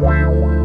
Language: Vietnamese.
Wow.